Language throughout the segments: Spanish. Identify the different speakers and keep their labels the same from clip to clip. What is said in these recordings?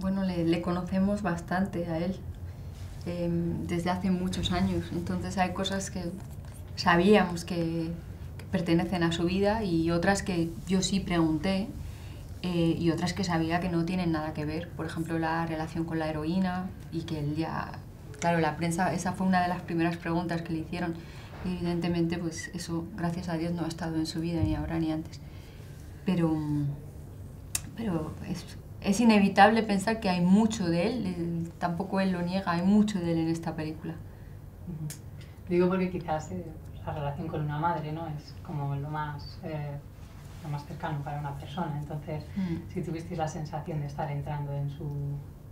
Speaker 1: bueno, le, conocemos bastante a él em, desde hace muchos años. Entonces hay cosas que sabíamos que, pertenecen a su vida y otras que yo sí pregunté eh, y otras que sabía que no tienen nada que ver. Por ejemplo, la relación con la heroína y que él ya... Claro, la prensa, esa fue una de las primeras preguntas que le hicieron. Evidentemente, pues eso, gracias a Dios, no ha estado en su vida, ni ahora ni antes. Pero, pero es, es inevitable pensar que hay mucho de él, tampoco él lo niega, hay mucho de él en esta película.
Speaker 2: Digo porque quizás eh, la relación con una madre no es como lo más, eh, lo más cercano para una persona. Entonces, mm. si tuvisteis la sensación de estar entrando en su,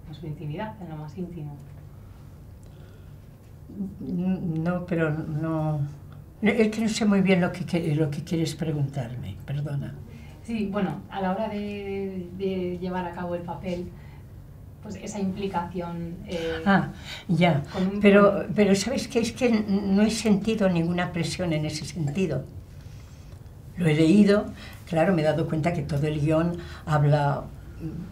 Speaker 2: en su intimidad, en lo más íntimo.
Speaker 3: No, pero no. Es que no sé muy bien lo que, lo que quieres preguntarme, perdona.
Speaker 2: Sí, bueno, a la hora de, de llevar a cabo el papel, pues esa implicación.
Speaker 3: Eh, ah, ya. pero, pero sabes que es que no he sentido ninguna presión en ese sentido. Lo he leído, claro, me he dado cuenta que todo el guion habla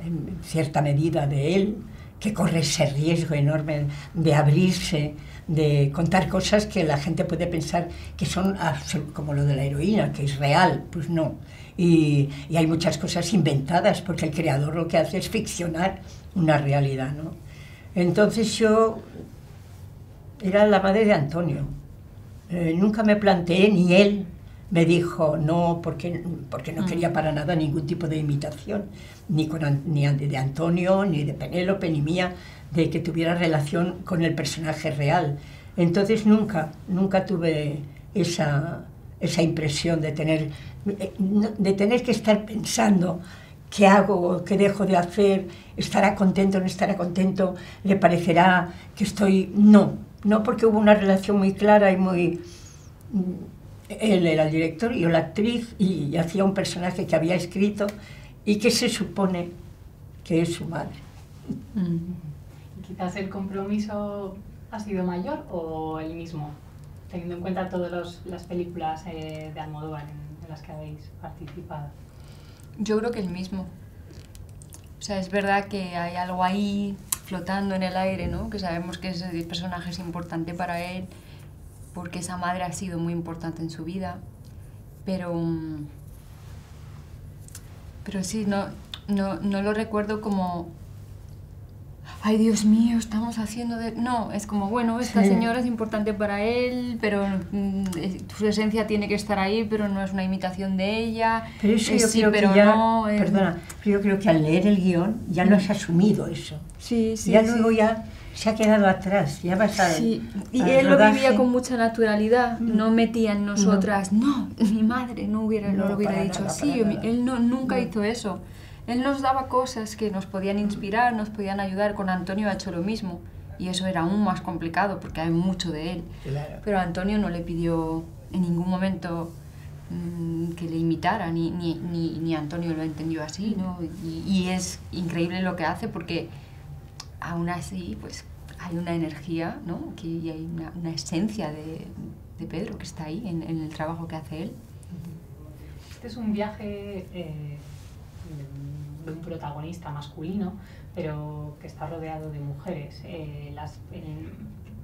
Speaker 3: en cierta medida de él, que corre ese riesgo enorme de abrirse, de contar cosas que la gente puede pensar que son como lo de la heroína, que es real, pues no. Y, y, hay muchas cosas inventadas, porque el creador lo que hace es ficcionar una realidad, ¿no? Entonces yo era la madre de Antonio. Eh, nunca me planteé, ni él me dijo no, porque, porque no quería mm. para nada ningún tipo de imitación, ni, con, ni de Antonio, ni de Penélope, ni mía, de que tuviera relación con el personaje real. Entonces nunca, nunca tuve esa, esa impresión de tener, de tener que estar pensando qué hago, qué dejo de hacer, estará contento, no estará contento, le parecerá que estoy... No, no porque hubo una relación muy clara y muy... Él era el director y yo la actriz y hacía un personaje que había escrito y que se supone que es su madre.
Speaker 2: Mm quizás el compromiso ha sido mayor o el mismo, teniendo en cuenta todas las películas eh, de Almodóvar en, las que habéis participado.
Speaker 1: Yo creo que el mismo. O sea, es verdad que hay algo ahí flotando en el aire, ¿no? Que sabemos que ese personaje es importante para él, porque esa madre ha sido muy importante en su vida, pero... Pero sí, no, no, no lo recuerdo como ay Dios mío, estamos haciendo de... No, es como, bueno, esta señora es importante para él, pero mm, su esencia tiene que estar ahí, pero no es una imitación de ella.
Speaker 3: Pero eso yo creo que ya, no, perdona, yo creo que al leer el guion ya lo has asumido eso.
Speaker 1: Sí, sí.
Speaker 3: Ya luego ya se ha quedado atrás, ya vas a...
Speaker 1: Sí, y él lo vivía con mucha naturalidad, mm. no metía en nosotras, no, mi madre no, hubiera, no, lo hubiera dicho así, él no, nunca hizo eso. Él nos daba cosas que nos podían inspirar, nos podían ayudar. Con Antonio ha hecho lo mismo. Y eso era aún más complicado porque hay mucho de él. Pero Antonio no le pidió en ningún momento mm, que le imitara, ni, ni, ni, Antonio lo entendió así. ¿no? Y, es increíble lo que hace porque aún así pues, hay una energía ¿no? que, y hay una, esencia de, de, Pedro que está ahí en, el trabajo que hace él.
Speaker 2: Este es un viaje... Eh, de un protagonista masculino, pero que está rodeado de mujeres. Eh, las,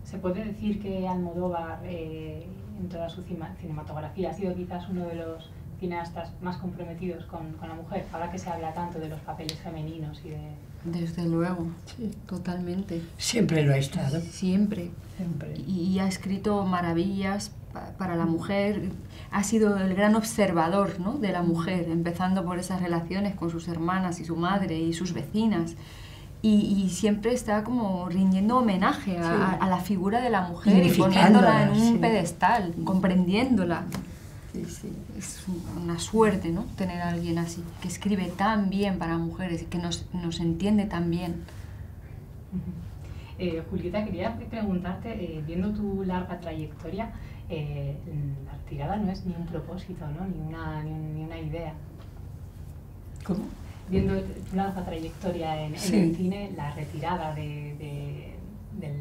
Speaker 2: se puede decir que Almodóvar, eh, en toda su cinematografía, ha sido quizás uno de los cineastas más comprometidos con, con, la mujer, ahora que se habla tanto de los papeles femeninos y de...
Speaker 1: Desde luego, sí, totalmente.
Speaker 3: Siempre lo ha estado.
Speaker 1: Siempre.
Speaker 3: Siempre.
Speaker 1: Y ha escrito maravillas para la mujer, ha sido el gran observador ¿no? de la mujer, empezando por esas relaciones con sus hermanas y su madre y sus vecinas. Y, siempre está como rindiendo homenaje a, la figura de la mujer y poniéndola en un pedestal, comprendiéndola. Es una suerte ¿no? tener a alguien así, que escribe tan bien para mujeres que nos, nos entiende tan bien.
Speaker 2: Eh, Julieta, quería preguntarte, eh, viendo tu larga trayectoria, eh, la retirada no es ni un propósito, ¿no? ni, una, ni, una idea.
Speaker 3: ¿Cómo?
Speaker 2: Viendo tu larga trayectoria en, el cine, la retirada de, de,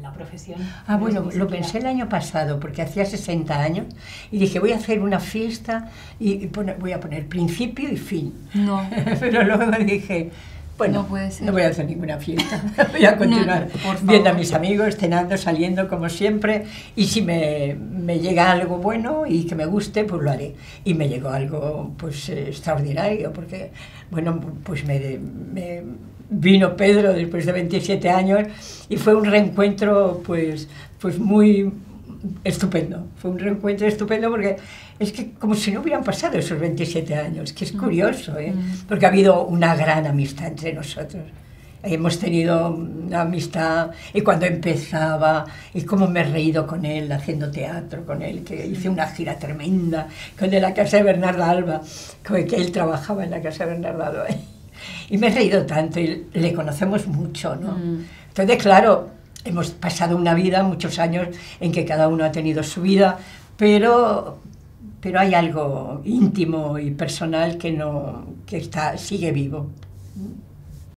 Speaker 2: la profesión.
Speaker 3: Ah, bueno, lo pensé el año pasado, porque hacía 60 años, y dije, voy a hacer una fiesta y, voy a poner principio y fin.
Speaker 1: No.
Speaker 3: Pero luego dije, Bueno,
Speaker 1: no, puede ser.
Speaker 3: no voy a hacer ninguna fiesta. voy a continuar viendo a mis amigos, cenando, saliendo como siempre. Y si me, me, llega algo bueno y que me guste, pues lo haré. Y me llegó algo pues extraordinario, porque, bueno, pues me, me vino Pedro después de 27 años y fue un reencuentro pues, pues muy estupendo. Fue un reencuentro estupendo porque es que como si no hubieran pasado esos 27 años, que es curioso, ¿eh? Porque ha habido una gran amistad entre nosotros. Hemos tenido una amistad y cuando empezaba y cómo me he reído con él haciendo teatro con él, que hice una gira tremenda con de la casa de Bernarda Alba, que él trabajaba en la casa de Bernarda Alba. Y me he reído tanto y le conocemos mucho, ¿no? Mm. Entonces, claro, hemos pasado una vida, muchos años, en que cada uno ha tenido su vida, pero, pero hay algo íntimo y personal que, no, que está, sigue vivo.